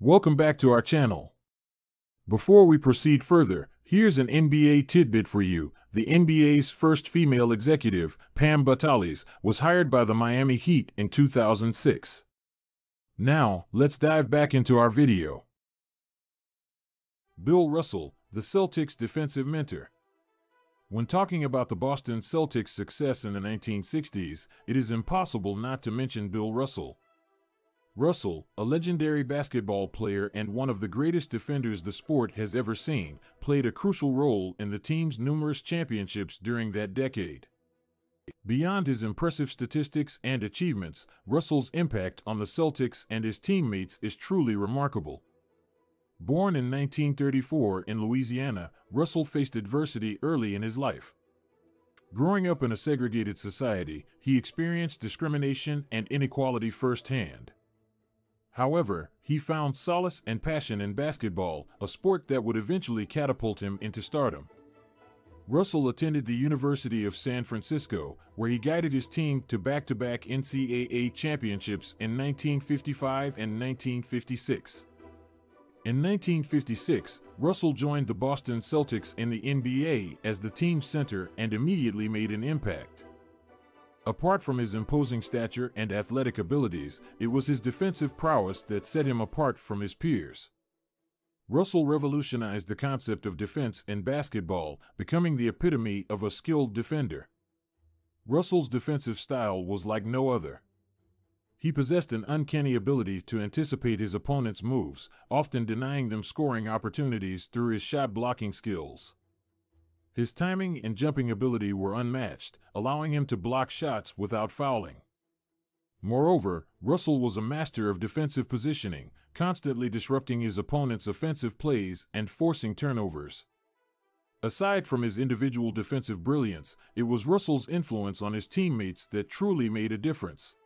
Welcome back to our channel. Before we proceed further, here's an NBA tidbit for you. The NBA's first female executive, Pam Batalis, was hired by the Miami Heat in 2006. Now, let's dive back into our video. Bill Russell, the Celtics defensive mentor. When talking about the Boston Celtics' success in the 1960s, it is impossible not to mention Bill Russell. Russell, a legendary basketball player and one of the greatest defenders the sport has ever seen, played a crucial role in the team's numerous championships during that decade. Beyond his impressive statistics and achievements, Russell's impact on the Celtics and his teammates is truly remarkable. Born in 1934 in Louisiana, Russell faced adversity early in his life. Growing up in a segregated society, he experienced discrimination and inequality firsthand. However, he found solace and passion in basketball, a sport that would eventually catapult him into stardom. Russell attended the University of San Francisco, where he guided his team to back to back NCAA championships in 1955 and 1956. In 1956, Russell joined the Boston Celtics in the NBA as the team's center and immediately made an impact. Apart from his imposing stature and athletic abilities, it was his defensive prowess that set him apart from his peers. Russell revolutionized the concept of defense in basketball, becoming the epitome of a skilled defender. Russell's defensive style was like no other. He possessed an uncanny ability to anticipate his opponent's moves, often denying them scoring opportunities through his shot blocking skills. His timing and jumping ability were unmatched, allowing him to block shots without fouling. Moreover, Russell was a master of defensive positioning, constantly disrupting his opponent's offensive plays and forcing turnovers. Aside from his individual defensive brilliance, it was Russell's influence on his teammates that truly made a difference.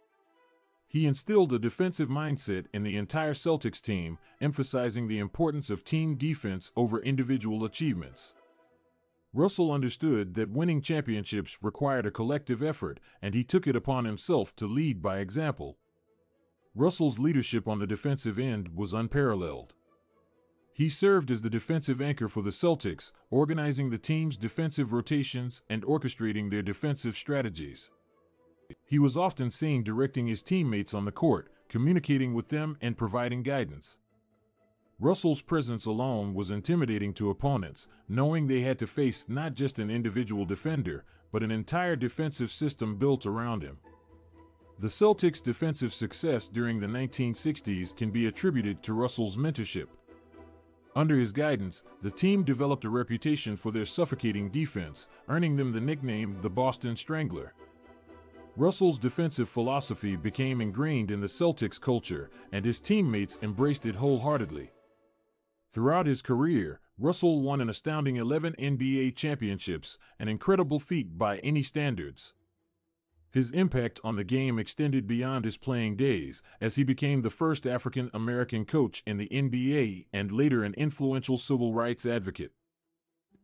He instilled a defensive mindset in the entire Celtics team, emphasizing the importance of team defense over individual achievements. Russell understood that winning championships required a collective effort, and he took it upon himself to lead by example. Russell's leadership on the defensive end was unparalleled. He served as the defensive anchor for the Celtics, organizing the team's defensive rotations and orchestrating their defensive strategies. He was often seen directing his teammates on the court, communicating with them, and providing guidance. Russell's presence alone was intimidating to opponents, knowing they had to face not just an individual defender, but an entire defensive system built around him. The Celtics' defensive success during the 1960s can be attributed to Russell's mentorship. Under his guidance, the team developed a reputation for their suffocating defense, earning them the nickname the Boston Strangler. Russell's defensive philosophy became ingrained in the Celtics culture, and his teammates embraced it wholeheartedly. Throughout his career, Russell won an astounding 11 NBA championships, an incredible feat by any standards. His impact on the game extended beyond his playing days, as he became the first African American coach in the NBA and later an influential civil rights advocate.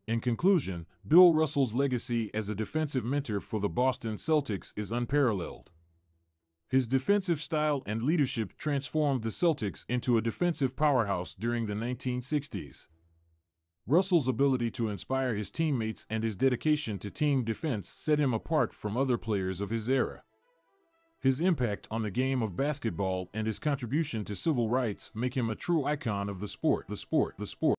In conclusion, Bill Russell's legacy as a defensive mentor for the Boston Celtics is unparalleled. His defensive style and leadership transformed the Celtics into a defensive powerhouse during the 1960s. Russell's ability to inspire his teammates and his dedication to team defense set him apart from other players of his era. His impact on the game of basketball and his contribution to civil rights make him a true icon of the sport, the sport, the sport.